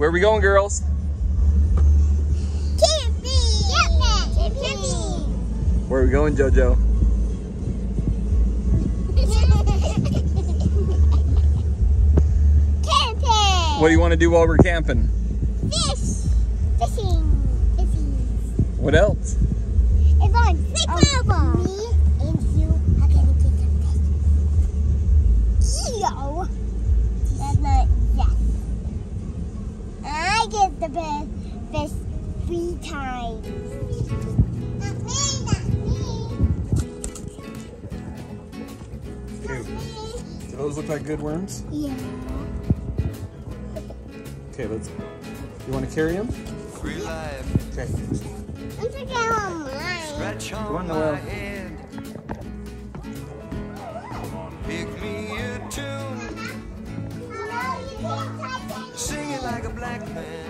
Where are we going, girls? Camping. Camping. Where are we going, JoJo? Camping. What do you want to do while we're camping? Fish. Fishing. Fishing. What else? The best fish three times. Not me, not me. Not. Do those look like good worms? Yeah. Okay, let's. You want to carry them? Free life, Okay. I'm forgetting on mine. scratch Come on, on Noel. my head. Pick me a tune, No, you can't touch it. sing it like a black man.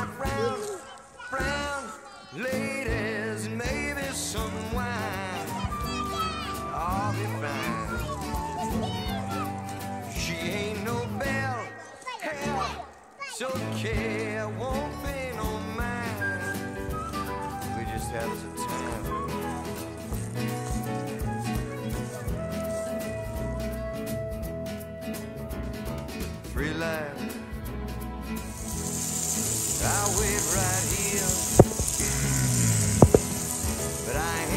About brown, brown ladies, maybe some wine. I'll be fine. She ain't no belle, hell, okay, I won't pay no mind. We just have some time. Life. I wait right here, but I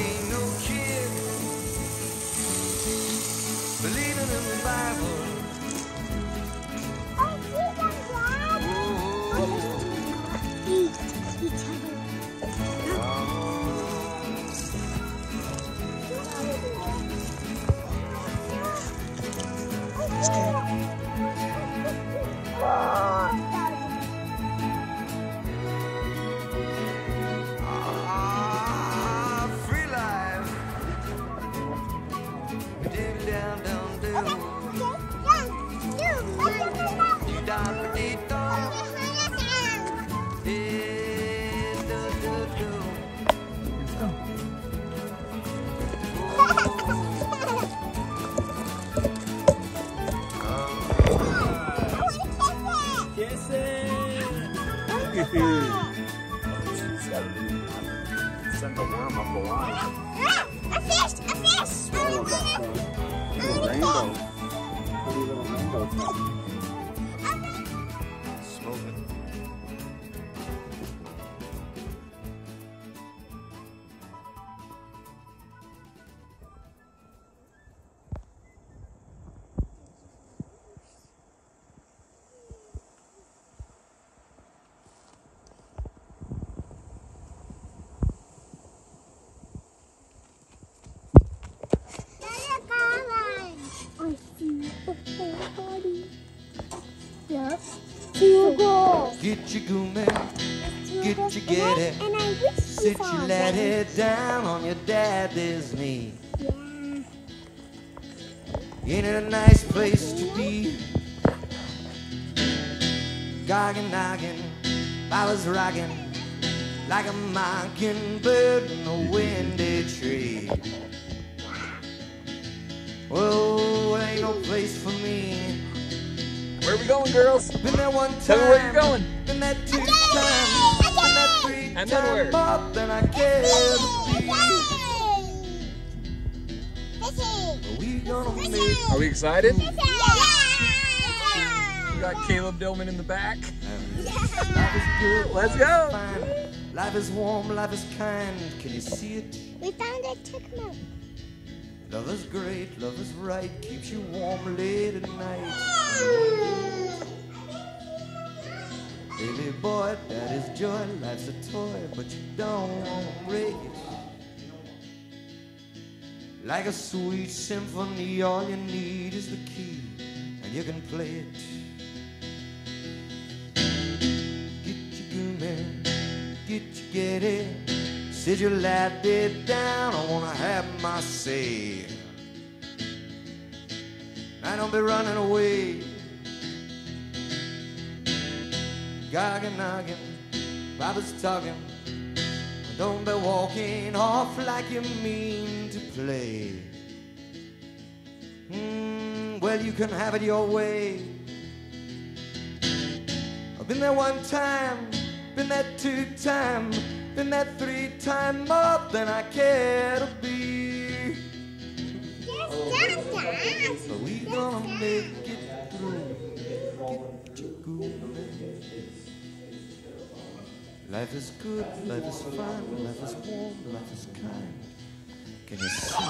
the body. Yeah. Hugo. Get your goomy, Get you get it. And I wish sit you your lad head down on your daddy's knee. Yeah. Ain't it a nice place to be? Goggin, noggin, I was rocking like a mockingbird in a windy tree. Whoa, it ain't no place for me. Where are we going, girls? Been there one time. Tell me where you're going. Been there two times. Been there three And then where? times more than I care to be. Fishing. We gonna make Are we excited? We Yeah. got Caleb Dillman in the back. Life is good. Let's life is go. Life is warm, life is kind. Can you see it? We found a chipmunk. Love is great, love is right, keeps you warm late at night. Baby boy, that is joy, life's a toy, but you don't want to break it. Like a sweet symphony, all you need is the key, and you can play it. Get you gooming, get you get it. Sit your lad it down, I wanna have my say. I don't be running away. Goggin, noggin, Baba's talking. Don't be walking off like you mean to play. Mm, well, you can have it your way. I've been there one time, been there two time, been that three time more than I care to be. But we gonna make it through. Get you good. Life is good, life is fine, life is warm, life is kind. Can you see?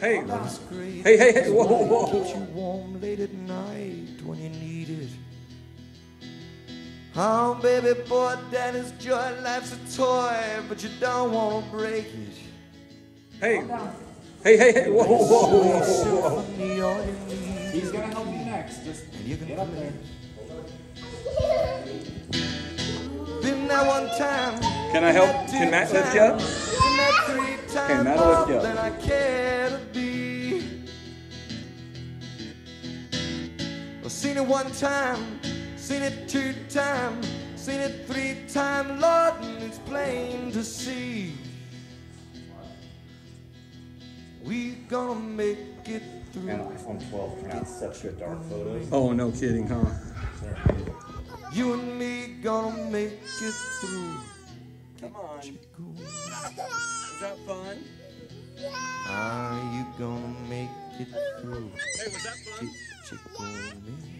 Hey, Life is. Hey, hey, hey, whoa, whoa. Keeps you warm late at night when you need it. Oh, baby boy, that is joy. Life's a toy, but you don't want to break it. hey, hey, hey, hey, whoa, whoa, whoa, whoa, whoa. Symphony, all you need He's gonna help you next. Just and you can get up there. Been there one time. Can I help? Can Matt lift you up? times, Been there three times Matt will lift you up. than I care to be. Well, seen it one time, seen it two times, seen it three times, Lord, and it's plain to see. We gonna make it through. And iPhone 12 turned out such good dark photos. Oh, no kidding, huh? You and me gonna make it through. Come on. Get you cool. Was that fun? Are you gonna make it through? Hey, was that fun? Get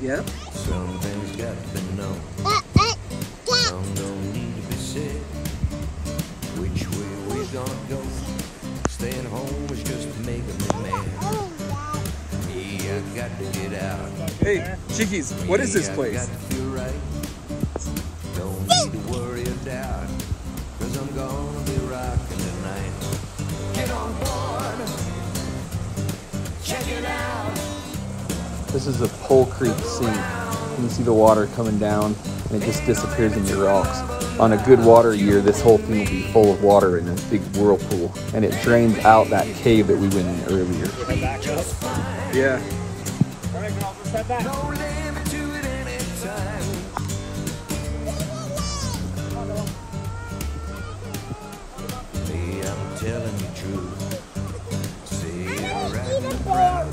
You? Yep. Got to be known. Yeah. Some don't need to be said. Which way we gonna go? Staying home is just making me mad. Oh, yeah. I got to get out. Hey, Chickies, what is this place? got to feel right. Don't need to worry or doubt. Cause I'm gonna be rocking tonight. Get on board. Check it out. This is a Pole Creek Sink. You can see the water coming down and it just disappears in the rocks. On a good water year, this whole thing will be full of water in a big whirlpool and it drains out that cave that we went in earlier. Back up. Yeah. All right, girl, just head back. No limit to it anytime. Me, I'm telling you truth. Say it right